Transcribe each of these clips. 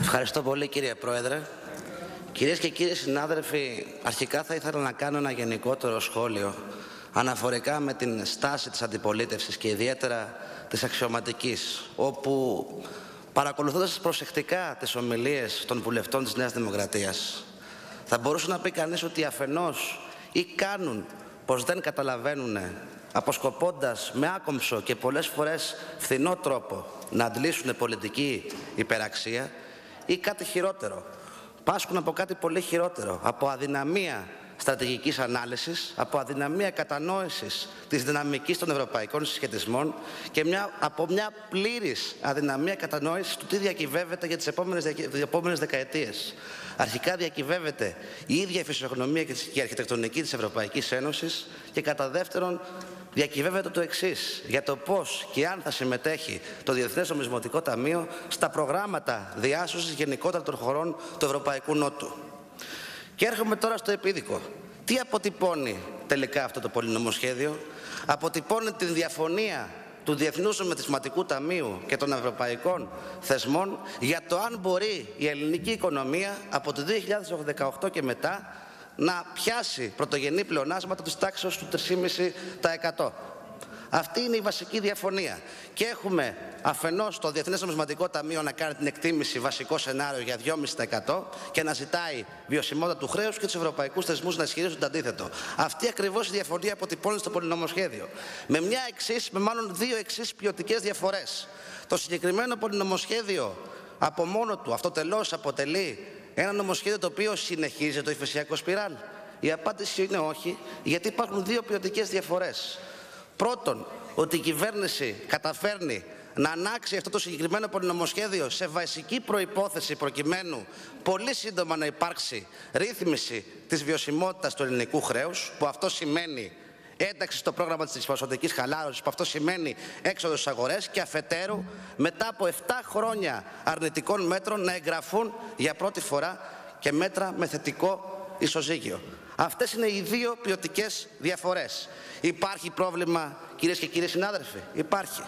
Ευχαριστώ πολύ κύριε Πρόεδρε. Κυρίες και κύριοι συνάδελφοι, αρχικά θα ήθελα να κάνω ένα γενικότερο σχόλιο αναφορικά με την στάση της αντιπολίτευσης και ιδιαίτερα της αξιωματικής, όπου παρακολουθώντας προσεκτικά τις ομιλίες των βουλευτών της Νέας Δημοκρατίας, θα μπορούσε να πει κανείς ότι αφενός ή κάνουν πως δεν καταλαβαίνουν αποσκοπώντας με άκομψο και πολλές φορές φθηνό τρόπο να αντλήσουν πολιτική υπεραξία ή κάτι χειρότερο. Πάσχουν από κάτι πολύ χειρότερο, από αδυναμία στρατηγικής ανάλυσης, από αδυναμία κατανόησης της δυναμικής των ευρωπαϊκών συσχετισμών και μια, από μια πλήρης αδυναμία κατανόησης του τι διακυβεύεται για τις επόμενες, δια, επόμενες δεκαετίες. Αρχικά διακυβεύεται η ίδια η φυσιογνωμία και η αρχιτεκτονική της Ευρωπαϊκής Ένωσης και κατά δεύτερον διακυβεύεται το εξής για το πώς και αν θα συμμετέχει το Διεθνές Νομισματικό Ταμείο στα προγράμματα διάσωσης γενικότερα των χωρών του Ευρωπαϊκού Νότου. Και έρχομαι τώρα στο επίδικο. Τι αποτυπώνει τελικά αυτό το πολυνομοσχέδιο; Αποτυπώνει την διαφωνία του Διεθνούς Νομισματικού Ταμείου και των Ευρωπαϊκών Θεσμών για το αν μπορεί η ελληνική οικονομία από το 2018 και μετά να πιάσει πρωτογενή πλεονάσματα της τάξης του 3,5%. Αυτή είναι η βασική διαφωνία. Και έχουμε αφενός το Διεθνές Νομισματικό Ταμείο να κάνει την εκτίμηση βασικό σενάριο για 2,5% και να ζητάει βιωσιμότητα του χρέους και τους ευρωπαϊκούς θεσμούς να ισχυρίζουν το αντίθετο. Αυτή ακριβώς η διαφωνία αποτυπώνει στο πολυνομοσχέδιο. Με μια εξής, με μάλλον δύο εξής ποιοτικές διαφορές. Το συγκεκριμένο πολυνομοσχέδιο από μόνο του αυτοτελώς αποτελεί ένα νομοσχέδιο το οποίο συνεχίζει το ηφαισιακό σπιράλ. Η απάντηση είναι όχι, γιατί υπάρχουν δύο ποιοτικές διαφορές. Πρώτον, ότι η κυβέρνηση καταφέρνει να ανάξει αυτό το συγκεκριμένο πολυνομοσχέδιο σε βασική προϋπόθεση προκειμένου πολύ σύντομα να υπάρξει ρύθμιση της βιωσιμότητας του ελληνικού χρέους, που αυτό σημαίνει ένταξη στο πρόγραμμα της ποσοτικής χαλάρωσης, που αυτό σημαίνει έξοδο στις αγορές και αφετέρου μετά από 7 χρόνια αρνητικών μέτρων να εγγραφούν για πρώτη φορά και μέτρα με θετικό ισοζύγιο. Αυτές είναι οι δύο ποιοτικές διαφορές. Υπάρχει πρόβλημα, κυρίες και κύριοι συνάδελφοι, υπάρχει.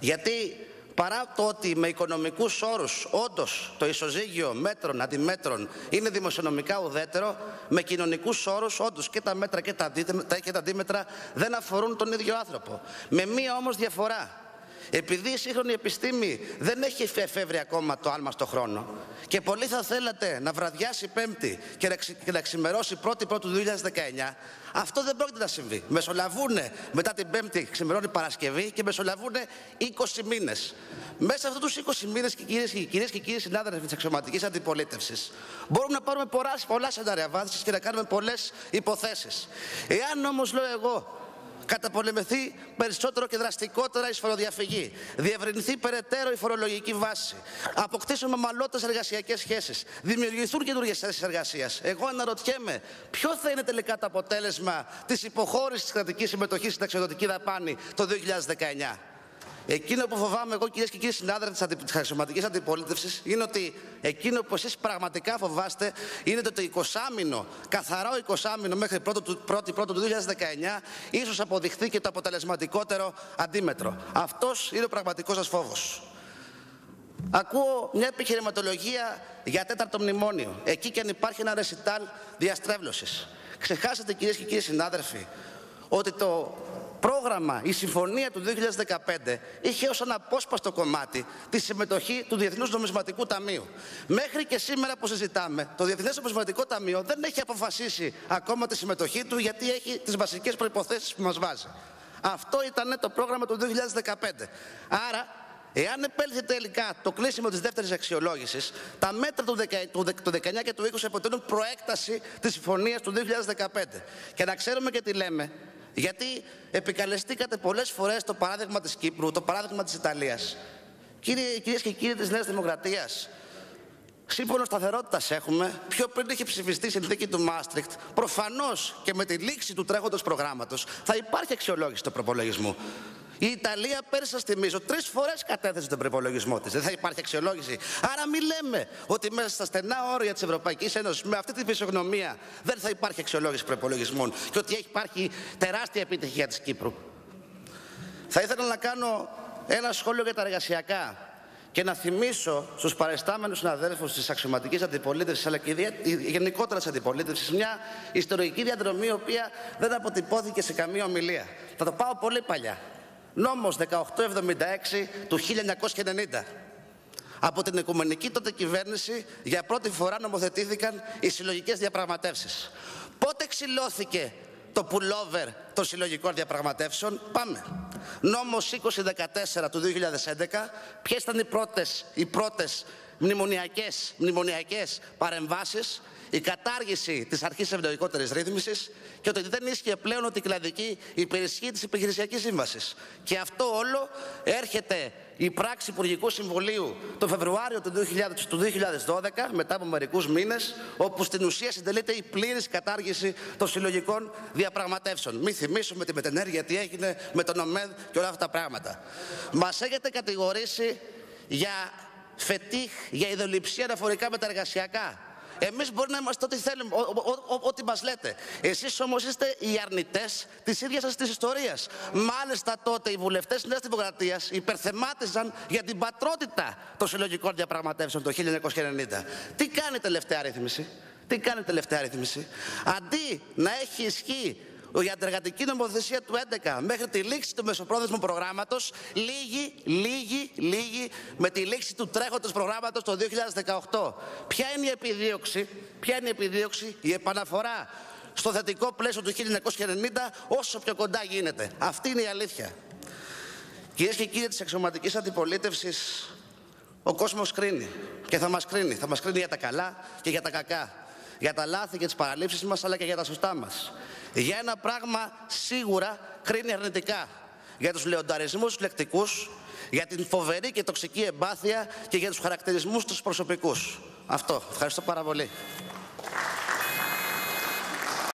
Γιατί παρά το ότι με οικονομικούς όρους όντως το ισοζύγιο μέτρων αντιμέτρων είναι δημοσιονομικά ουδέτερο, με κοινωνικούς όρους όντως και τα μέτρα και τα, και τα αντίμετρα δεν αφορούν τον ίδιο άνθρωπο. Με μία όμως διαφορά. Επειδή η σύγχρονη επιστήμη δεν έχει εφεύρει ακόμα το άλμα στο χρόνο και πολλοί θα θέλατε να βραδιάσει Πέμπτη και να, ξε, και να ξημερώσει πρώτη πρώτου του 2019, αυτό δεν πρόκειται να συμβεί. Μεσολαβούν μετά την Πέμπτη, ξημερώνει Παρασκευή και μεσολαβούν 20 μήνες. Μέσα σε αυτούς του 20 μήνες, κυρίες και, κυρίες και κύριοι συνάδελφοι της αξιωματικής αντιπολίτευσης, μπορούμε να πάρουμε πολλά, πολλά σενάρια βάθησης και να κάνουμε πολλές υποθέσεις. Εάν όμως λέω εγώ καταπολεμηθεί περισσότερο και δραστικότερα η φοροδιαφυγή, διευρυνθεί περαιτέρω η φορολογική βάση, αποκτήσουμε μαλλότε εργασιακές σχέσεις, δημιουργηθούν καινούργιες θέσεις εργασίας. Εγώ αναρωτιέμαι, ποιο θα είναι τελικά το αποτέλεσμα της υποχώρησης της κρατικής συμμετοχής στην αξιοδοτική δαπάνη το 2019. Εκείνο που φοβάμαι εγώ, κυρίες και κύριοι συνάδελφοι της αξιωματική αντιπολίτευσης, είναι ότι εκείνο που εσείς πραγματικά φοβάστε είναι ότι το 20 καθαρό 20 μέχρι πρώτη πρώτο του 2019, ίσως αποδειχθεί και το αποτελεσματικότερο αντίμετρο. Αυτός είναι ο πραγματικός σας φόβος. Ακούω μια επιχειρηματολογία για τέταρτο μνημόνιο. Εκεί και αν υπάρχει ένα ρεσιτάλ διαστρέβλωσης. Ξεχάσατε, κυρίες και κύριοι συνάδελφοι, ότι το πρόγραμμα, η συμφωνία του 2015 είχε ως αναπόσπαστο κομμάτι τη συμμετοχή του Διεθνούς Νομισματικού Ταμείου. Μέχρι και σήμερα που συζητάμε, το Διεθνές Νομισματικό Ταμείο δεν έχει αποφασίσει ακόμα τη συμμετοχή του γιατί έχει τις βασικές προϋποθέσεις που μας βάζει. Αυτό ήταν το πρόγραμμα του 2015. Άρα Εάν επέλθει τελικά το κλείσιμο της δεύτερης αξιολόγησης, τα μέτρα του, 19 και του 20 αποτελούν προέκταση της συμφωνίας του 2015. Και να ξέρουμε και τι λέμε, γιατί επικαλεστήκατε πολλές φορές το παράδειγμα της Κύπρου, το παράδειγμα της Ιταλίας. Κύριε, κυρίες και κύριοι της Νέας Δημοκρατίας, Σύμφωνο σταθερότητας έχουμε, πιο πριν είχε ψηφιστεί η συνθήκη του Μάστρικτ, προφανώς και με τη λήξη του τρέχοντος προγράμματος θα υπάρχει αξιολόγηση του προπολογισμού. Η Ιταλία, πέρυσι σας θυμίζω, τρεις φορές κατέθεσε τον προπολογισμό της. Δεν θα υπάρχει αξιολόγηση. Άρα, μην λέμε ότι μέσα στα στενά όρια της Ευρωπαϊκής Ένωσης, με αυτή τη φυσιογνωμία, δεν θα υπάρχει αξιολόγηση προπολογισμών και ότι έχει υπάρχει τεράστια επιτυχία της Κύπρου. Θα ήθελα να κάνω ένα σχόλιο για τα εργασιακά. και να θυμίσω στους παρεστάμενου συναδέλφους της αξιωματικής αντιπολίτευσης αλλά και γενικότερα της αντιπολίτευσης μια ιστορική διαδρομή η οποία δεν αποτυπώθηκε σε καμία ομιλία. Θα το πάω πολύ παλιά. Νόμος 1876 του 1990. Από την οικουμενική τότε κυβέρνηση για πρώτη φορά νομοθετήθηκαν οι συλλογικές διαπραγματεύσεις. Πότε ξυλώθηκε το pullover των συλλογικών διαπραγματεύσεων; Πάμε. Νόμος 2014 του 2011. Ποιες ήταν οι πρώτες, οι πρώτες μνημονιακές, μνημονιακές παρεμβάσεις η κατάργηση της αρχής ευνοϊκότερης ρύθμισης και ότι δεν ίσχυε πλέον ότι η κλαδική υπερισχύει της επιχειρησιακής σύμβασης. Και αυτό όλο έρχεται η πράξη Υπουργικού Συμβουλίου το Φεβρουάριο του 2012, μετά από μερικούς μήνες, όπου στην ουσία συντελείται η πλήρης κατάργηση των συλλογικών διαπραγματεύσεων. Μην θυμίσουμε τη μετενέργεια τι έγινε με τον ΟΜΕΔ και όλα αυτά τα πράγματα. Μας έχετε κατηγορήσει για φετίχ, για ιδεολειψία αναφορικά με τα εργασιακά. Εμείς μπορεί να είμαστε ό,τι θέλουμε, ό,τι μας λέτε. Εσείς όμως είστε οι αρνητές της ίδιας σας της ιστορίας. Μάλιστα τότε οι βουλευτές τη Νέας Δημοκρατίας υπερθεμάτιζαν για την πατρότητα των συλλογικών διαπραγματεύσεων το 1990. Τι κάνει η τελευταία ρύθμιση; Τι κάνει η τελευταία ρύθμιση; Αντί να έχει ισχύ η αντεργατική νομοθεσία του 11 μέχρι τη λήξη του μεσοπρόθεσμου προγράμματος λίγη, λίγη, λίγη με τη λήξη του τρέχοντος προγράμματος το 2018. Ποια είναι η επιδίωξη, ποια είναι η επιδίωξη, η επαναφορά στο θετικό πλαίσιο του 1990 όσο πιο κοντά γίνεται. Αυτή είναι η αλήθεια. Κυρίες και κύριοι της αξιωματική αντιπολίτευσης, ο κόσμος κρίνει και θα μας κρίνει. Θα μας κρίνει για τα καλά και για τα κακά. Για τα λάθη και τις παραλήψεις μας, αλλά και για τα σωστά μας. Για ένα πράγμα σίγουρα κρίνει αρνητικά. Για τους λεονταρισμούς λεκτικούς, για την φοβερή και τοξική εμπάθεια και για τους χαρακτηρισμούς τους προσωπικούς. Αυτό. Ευχαριστώ πάρα πολύ.